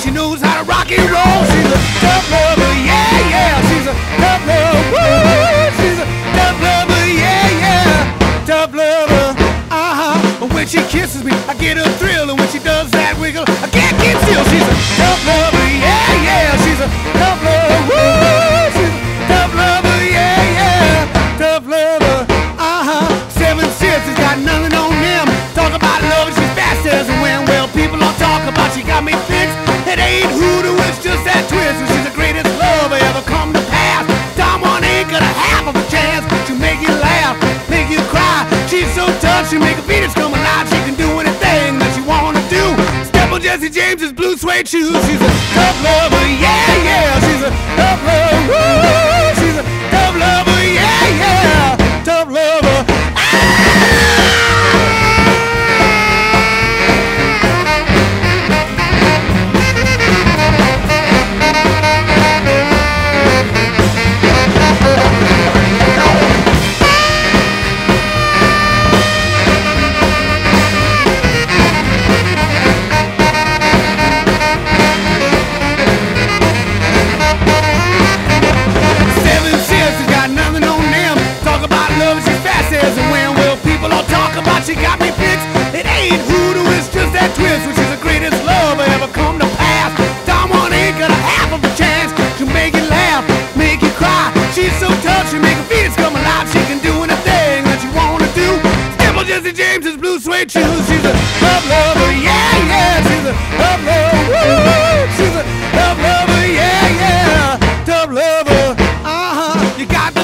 She knows how to rock and roll. She's a tough lover, yeah, yeah. She's a tough lover, woo. She's a tough lover, yeah, yeah. Tough lover, uh huh. When she kisses me, I get a thrill. ain't hoodoo, it's just that twist. She's the greatest love I ever come to pass. Someone ain't got a half of a chance She make you laugh, make you cry. She's so tough, she make a fetus come alive. She can do anything that she wanna do. Step on Jesse James's blue suede shoes. She's a tough lover, yeah, yeah. She's a tough lover. too. She's a love lover, yeah, yeah. She's a love lover, woo. she's a love lover, yeah, yeah. Love lover, uh huh. You got